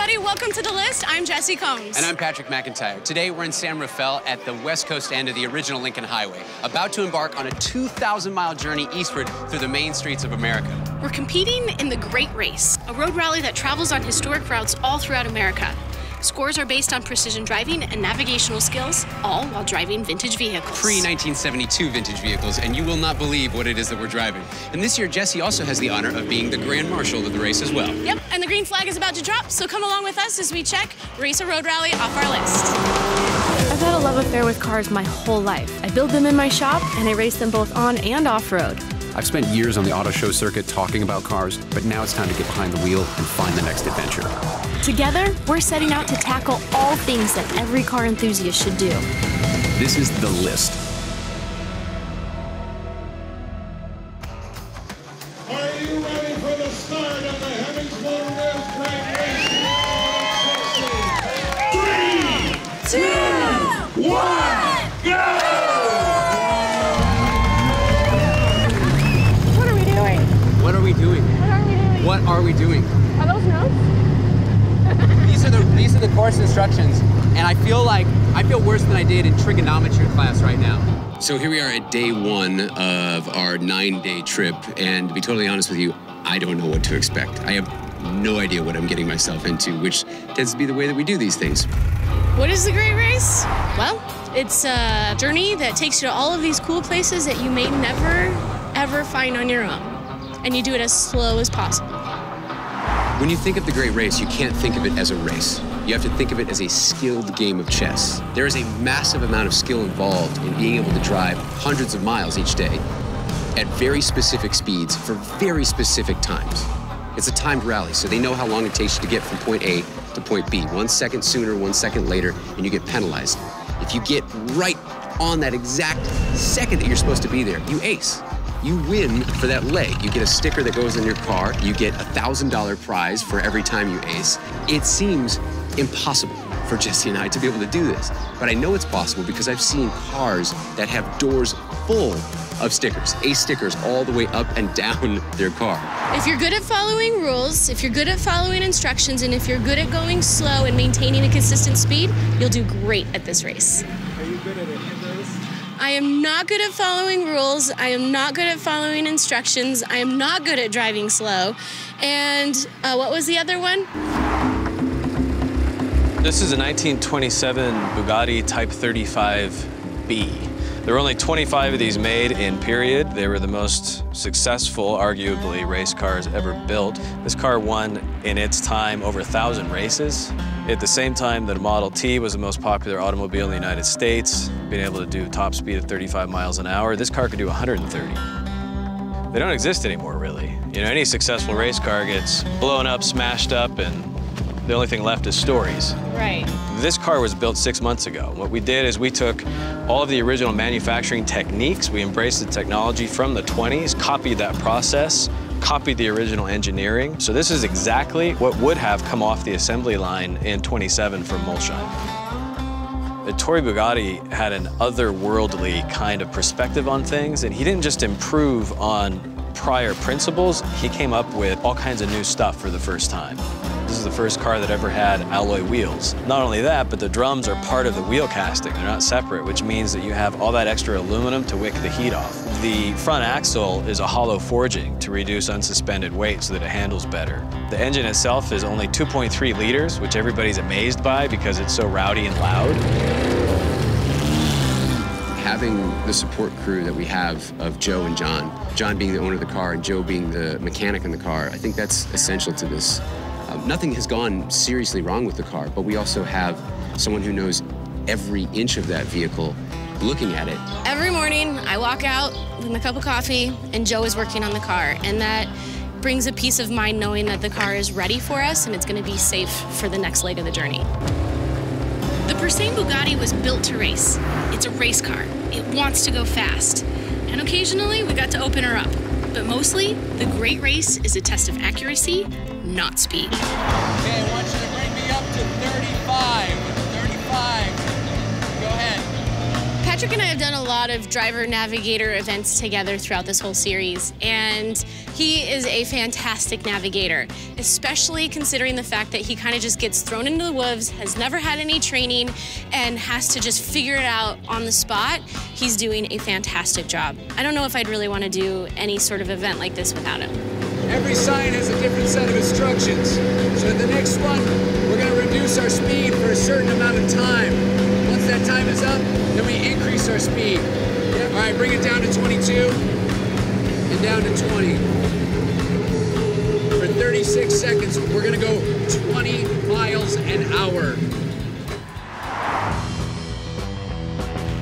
everybody. Welcome to The List. I'm Jessi Combs. And I'm Patrick McIntyre. Today, we're in San Rafael at the west coast end of the original Lincoln Highway, about to embark on a 2,000-mile journey eastward through the main streets of America. We're competing in the Great Race, a road rally that travels on historic routes all throughout America. Scores are based on precision driving and navigational skills, all while driving vintage vehicles. Pre 1972 vintage vehicles, and you will not believe what it is that we're driving. And this year, Jessi also has the honor of being the Grand Marshal of the race as well. Yep, and the green flag is about to drop, so come along with us as we check Race a Road Rally off our list. I've had a love affair with cars my whole life. I build them in my shop, and I race them both on and off road. I've spent years on the auto show circuit talking about cars, but now it's time to get behind the wheel and find the next adventure. Together, we're setting out to tackle all things that every car enthusiast should do. This is The List. Are you ready for the start of the Hemmings Motor News Great Race? Three, two, one, are we doing? Are those notes? These are the these are the course instructions, and I feel like I feel worse than I did in trigonometry class right now. So here we are at day one of our nine-day trip, and to be totally honest with you, I don't know what to expect. I have no idea what I'm getting myself into, which tends to be the way that we do these things. What is the Great Race? Well, it's a journey that takes you to all of these cool places that you may never, ever find on your own. And you do it as slow as possible. When you think of the Great Race, you can't think of it as a race. You have to think of it as a skilled game of chess. There is a massive amount of skill involved in being able to drive hundreds of miles each day at very specific speeds for very specific times. It's a timed rally, so they know how long it takes you to get from point A to point B. One second sooner, one second later, and you get penalized. If you get right on that exact second that you're supposed to be there, you ace you win for that leg. You get a sticker that goes in your car. You get a $1,000 prize for every time you ace. It seems impossible for Jessi and I to be able to do this. But I know it's possible because I've seen cars that have doors full of stickers, ace stickers all the way up and down their car. If you're good at following rules, if you're good at following instructions, and if you're good at going slow and maintaining a consistent speed, you'll do great at this race. I am not good at following rules. I am not good at following instructions. I am not good at driving slow. And uh, what was the other one? This is a 1927 Bugatti Type 35B. There were only 25 of these made in period. They were the most successful, arguably, race cars ever built. This car won in its time over a thousand races. At the same time that a Model T was the most popular automobile in the United States, being able to do top speed of 35 miles an hour, this car could do 130. They don't exist anymore, really. You know, any successful race car gets blown up, smashed up, and the only thing left is stories. Right. This car was built six months ago. What we did is we took all of the original manufacturing techniques, we embraced the technology from the 20s, copied that process, copied the original engineering. So this is exactly what would have come off the assembly line in 27 from Molsheim. Ettore Bugatti had an otherworldly kind of perspective on things, and he didn't just improve on prior principles, he came up with all kinds of new stuff for the first time. This is the first car that ever had alloy wheels. Not only that, but the drums are part of the wheel casting. They're not separate, which means that you have all that extra aluminum to wick the heat off. The front axle is a hollow forging to reduce unsuspended weight so that it handles better. The engine itself is only 2.3 liters, which everybody's amazed by because it's so rowdy and loud having the support crew that we have of Joe and John, John being the owner of the car and Joe being the mechanic in the car, I think that's essential to this. Nothing has gone seriously wrong with the car, but we also have someone who knows every inch of that vehicle looking at it. Every morning, I walk out with my cup of coffee, and Joe is working on the car. And that brings a peace of mind knowing that the car is ready for us and it's going to be safe for the next leg of the journey. The Pur Sang Bugatti was built to race. It's a race car. It wants to go fast. And occasionally, we got to open her up. But mostly, the Great Race is a test of accuracy, not speed. Okay, Patrick and I have done a lot of driver navigator events together throughout this whole series, and he is a fantastic navigator, especially considering the fact that he kind of just gets thrown into the wolves, has never had any training, and has to just figure it out on the spot. He's doing a fantastic job. I don't know if I'd really want to do any sort of event like this without him. Every sign has a different set of instructions. So the next one, we're going to reduce our speed for a certain amount of time. That time is up, then we increase our speed. All right, bring it down to 22 and down to 20. For 36 seconds, we're to go 20 miles an hour.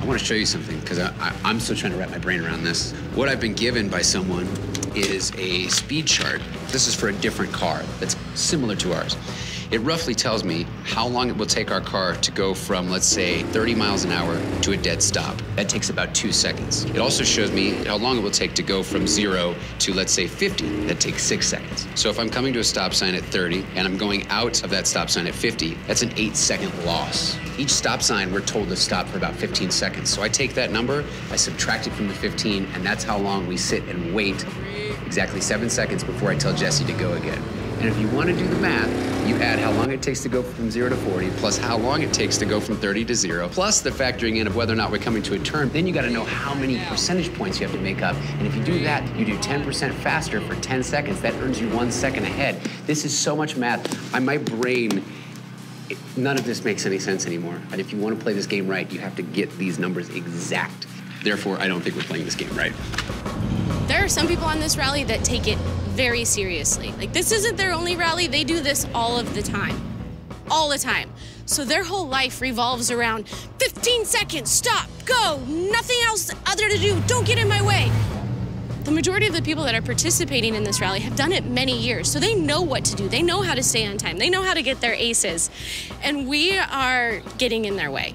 I want to show you something because I'm still trying to wrap my brain around this. What I've been given by someone is a speed chart. This is for a different car that's similar to ours. It roughly tells me how long it will take our car to go from, let's say, 30 miles an hour to a dead stop. That takes about two seconds. It also shows me how long it will take to go from zero to, let's say, 50. That takes six seconds. So if I'm coming to a stop sign at 30 and I'm going out of that stop sign at 50, that's an eight second loss. Each stop sign, we're told to stop for about 15 seconds. So I take that number, I subtract it from the 15, and that's how long we sit and wait exactly seven seconds before I tell Jessi to go again. And if you want to do the math, you add how long it takes to go from zero to 40, plus how long it takes to go from 30 to zero, plus the factoring in of whether or not we're coming to a turn. Then you got to know how many percentage points you have to make up. And if you do that, you do 10% faster for 10 seconds. That earns you one second ahead. This is so much math. I, my brain, none of this makes any sense anymore. And if you want to play this game right, you have to get these numbers exact. Therefore, I don't think we're playing this game right. There are some people on this rally that take it very seriously. Like, this isn't their only rally, they do this all of the time. All the time. So their whole life revolves around 15 seconds, stop, go, nothing else other to do, don't get in my way. The majority of the people that are participating in this rally have done it many years, so they know what to do. They know how to stay on time. They know how to get their aces. And we are getting in their way.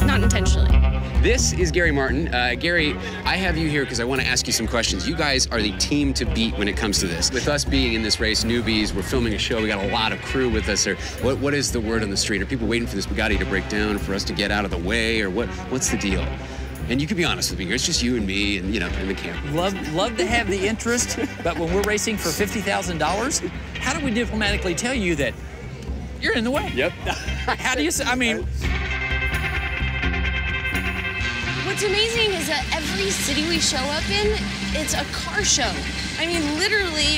Not intentionally. This is Gary Martin. Uh, Gary, I have you here because I want to ask you some questions. You guys are the team to beat when it comes to this. With us being in this race, newbies, we're filming a show. We got a lot of crew with us. Or what, what is the word on the street? Are people waiting for this Bugatti to break down for us to get out of the way, or what? What's the deal? And you can be honest with me. It's just you and me, and you know, in the camp. Love, love to have the interest, but when we're racing for fifty thousand dollars, how do we diplomatically tell you that you're in the way? Yep. how do you? say? I mean. What's amazing is that every city we show up in, it's a car show. I mean, literally,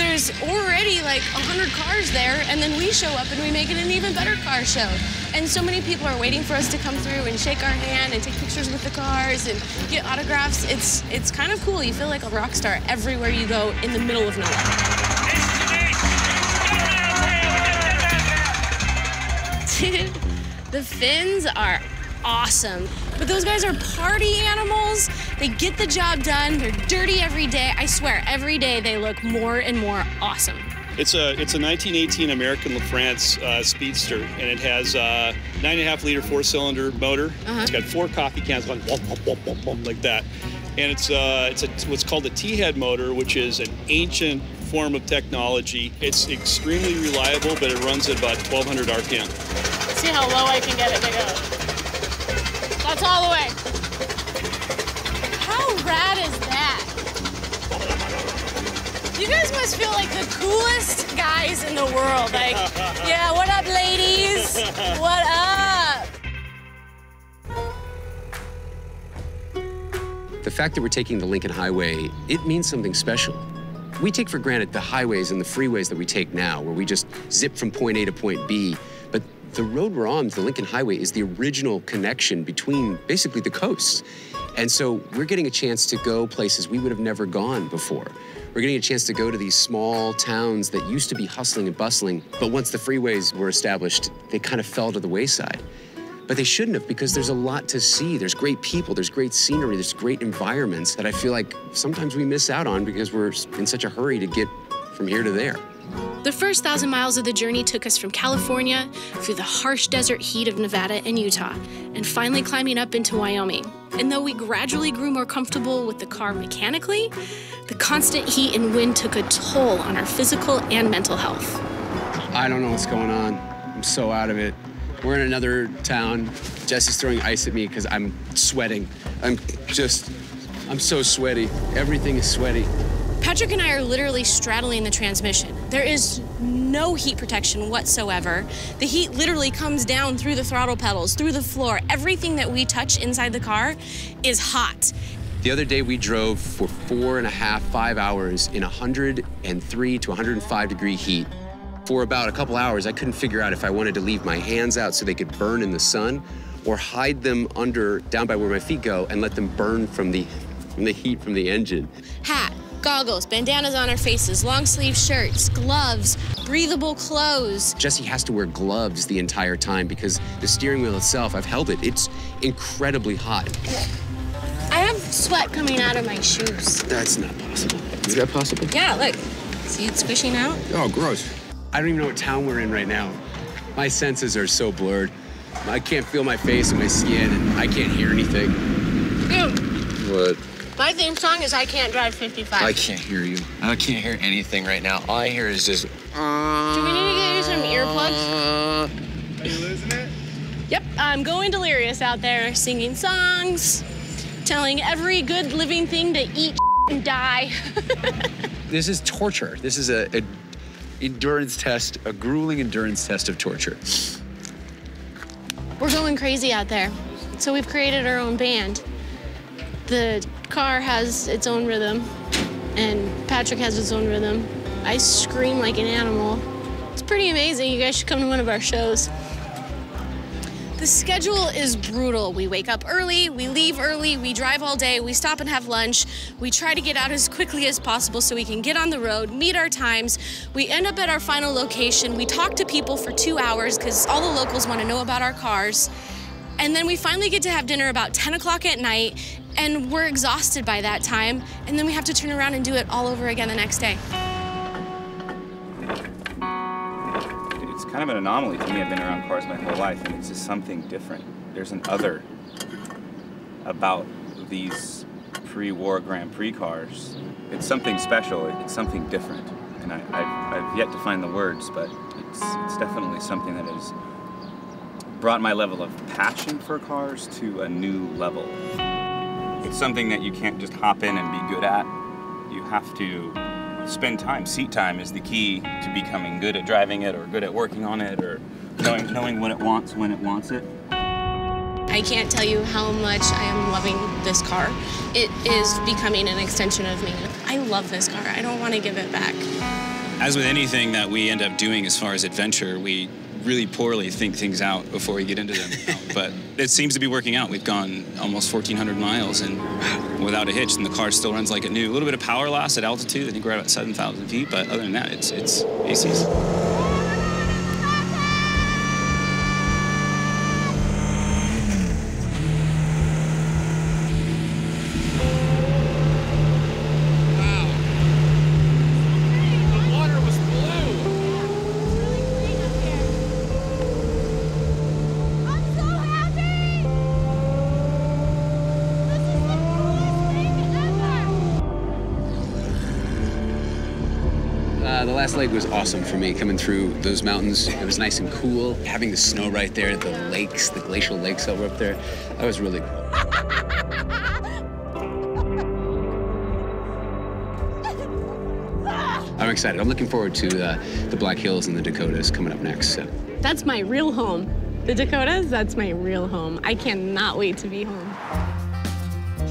there's already like 100 cars there, and then we show up and we make it an even better car show. And so many people are waiting for us to come through and shake our hand and take pictures with the cars and get autographs. It's, it's kind of cool. You feel like a rock star everywhere you go in the middle of nowhere. Dude, the Finns are awesome. But those guys are party animals. They get the job done. They're dirty every day. I swear, every day they look more and more awesome. It's a it's a 1918 American LaFrance uh, Speedster, and it has a nine and a half liter four cylinder motor. Uh-huh. It's got four coffee cans whomp, like that, and it's uh, it's a, what's called a T-head motor, which is an ancient form of technology. It's extremely reliable, but it runs at about 1,200 RPM. See how low I can get it to go. That's all the way. How rad is that? You guys must feel like the coolest guys in the world. Like, yeah, what up, ladies? What up? The fact that we're taking the Lincoln Highway, it means something special. We take for granted the highways and the freeways that we take now, where we just zip from point A to point B. The road we're on, the Lincoln Highway, is the original connection between basically the coasts. And so we're getting a chance to go places we would have never gone before. We're getting a chance to go to these small towns that used to be hustling and bustling, but once the freeways were established, they kind of fell to the wayside. But they shouldn't have because there's a lot to see. There's great people, there's great scenery, there's great environments that I feel like sometimes we miss out on because we're in such a hurry to get from here to there. The first thousand miles of the journey took us from California through the harsh desert heat of Nevada and Utah, and finally climbing up into Wyoming. And though we gradually grew more comfortable with the car mechanically, the constant heat and wind took a toll on our physical and mental health. I don't know what's going on. I'm so out of it. We're in another town. Jessi's throwing ice at me because I'm sweating. I'm just, I'm so sweaty. Everything is sweaty. Patrick and I are literally straddling the transmission. There is no heat protection whatsoever. The heat literally comes down through the throttle pedals, through the floor. Everything that we touch inside the car is hot. The other day we drove for four and a half, five hours in 103 to 105 degree heat. For about a couple hours, I couldn't figure out if I wanted to leave my hands out so they could burn in the sun or hide them under, down by where my feet go and let them burn from the, from the heat from the engine. Hat, goggles, bandanas on our faces, long sleeve shirts, gloves, breathable clothes. Jessi has to wear gloves the entire time because the steering wheel itself, I've held it, it's incredibly hot. I have sweat coming out of my shoes. That's not possible. Is that possible? Yeah, look. See it squishing out? Oh, gross. I don't even know what town we're in right now. My senses are so blurred. I can't feel my face and my skin, and I can't hear anything. Dude, What? My theme song is I Can't Drive 55. I can't hear you. I can't hear anything right now. All I hear is just. Do we need to get you some earplugs? Uh, Are you losing it? Yep, I'm going delirious out there singing songs, telling every good living thing to eat and die. This is torture. This is a, a endurance test, a grueling endurance test of torture. We're going crazy out there. So we've created our own band. The car has its own rhythm, and Patrick has his own rhythm. I scream like an animal. It's pretty amazing. You guys should come to one of our shows. The schedule is brutal. We wake up early, we leave early, we drive all day, we stop and have lunch. We try to get out as quickly as possible so we can get on the road, meet our times. We end up at our final location. We talk to people for two hours because all the locals want to know about our cars. And then we finally get to have dinner about 10 o'clock at night, and we're exhausted by that time. And then we have to turn around and do it all over again the next day. It's kind of an anomaly to me. I've been around cars my whole life, and it's just something different. There's an other about these pre-war Grand Prix cars. It's something special. It's something different, and I, I've, I've yet to find the words, but it's it's definitely something that has brought my level of passion for cars to a new level. It's something that you can't just hop in and be good at. You have to spend time. Seat time is the key to becoming good at driving it or good at working on it or knowing, knowing what it wants when it wants it. I can't tell you how much I am loving this car. It is becoming an extension of me. I love this car. I don't want to give it back. As with anything that we end up doing as far as adventure, we really poorly think things out before we get into them. but it seems to be working out. We've gone almost 1,400 miles and without a hitch, and the car still runs like it new. A little bit of power loss at altitude. I think we're at about 7,000 feet, but other than that, it's it's ACs. Last leg was awesome for me coming through those mountains. It was nice and cool. Having the snow right there, the lakes, the glacial lakes that were up there, that was really cool. I'm excited. I'm looking forward to uh, the Black Hills and the Dakotas coming up next. So. That's my real home. The Dakotas, that's my real home. I cannot wait to be home.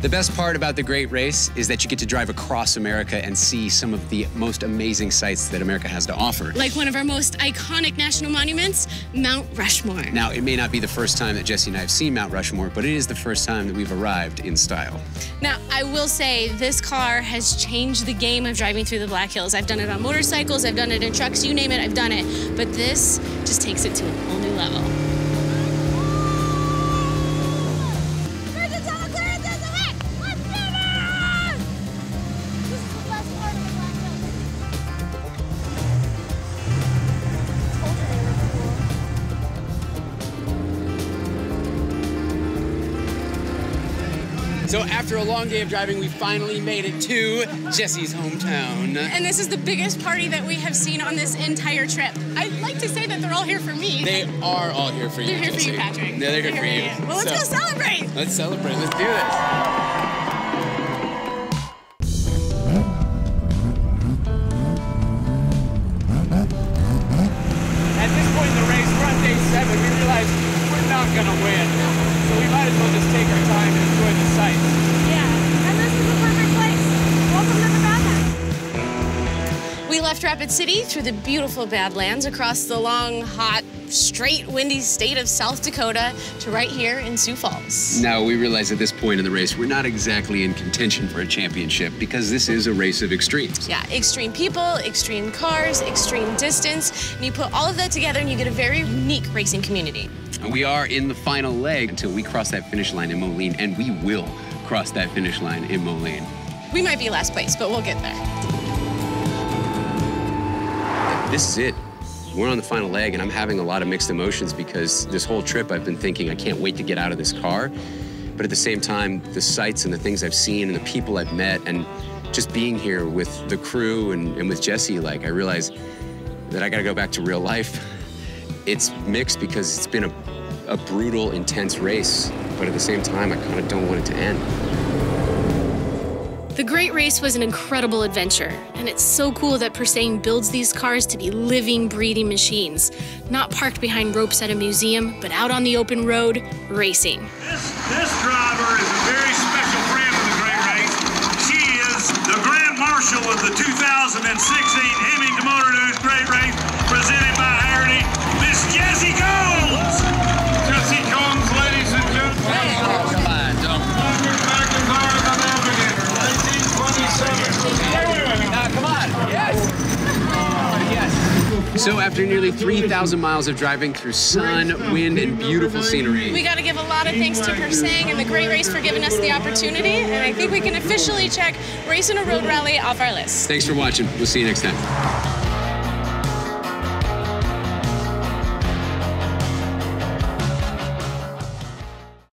The best part about the Great Race is that you get to drive across America and see some of the most amazing sights that America has to offer. Like one of our most iconic national monuments, Mount Rushmore. Now, it may not be the first time that Jessi and I have seen Mount Rushmore, but it is the first time that we've arrived in style. Now, I will say this car has changed the game of driving through the Black Hills. I've done it on motorcycles, I've done it in trucks, you name it, I've done it. But this just takes it to a whole new level. So after a long day of driving, we finally made it to Jessi's hometown. And this is the biggest party that we have seen on this entire trip. I'd like to say that they're all here for me. They are all here for you. They're here for you, Patrick. No, they're here for you. Well, let's So, go celebrate. Let's celebrate. Let's do this. Rapid City through the beautiful Badlands across the long, hot, straight, windy state of South Dakota to right here in Sioux Falls. Now, we realize at this point in the race, we're not exactly in contention for a championship because this is a race of extremes. Yeah, extreme people, extreme cars, extreme distance, and you put all of that together and you get a very unique racing community. And we are in the final leg until we cross that finish line in Moline, and we will cross that finish line in Moline. We might be last place, but we'll get there. This is it. We're on the final leg, and I'm having a lot of mixed emotions because this whole trip I've been thinking I can't wait to get out of this car. But at the same time, the sights and the things I've seen and the people I've met, and just being here with the crew and, and with Jesse, like, I realize that I gotta go back to real life. It's mixed because it's been a, a brutal, intense race, but at the same time, I kind of don't want it to end. The Great Race was an incredible adventure, and it's so cool that Pur Sang builds these cars to be living, breathing machines, not parked behind ropes at a museum, but out on the open road, racing. This driver is a very special friend of the Great Race. She is the Grand Marshal of the 2016 Hemmings Motor News Great Race, presented by Hagerty, Miss Jessi Combs. Jessi Combs, ladies and gentlemen. Come on, don't. Now, come on. Yes. So, after nearly 3,000 miles of driving through sun, wind, and beautiful scenery, We got to give a lot of thanks to Pur Sang and the Great Race for giving us the opportunity, and I think we can officially check Racing a Road Rally off our list. thanks for watching. We'll see you next time.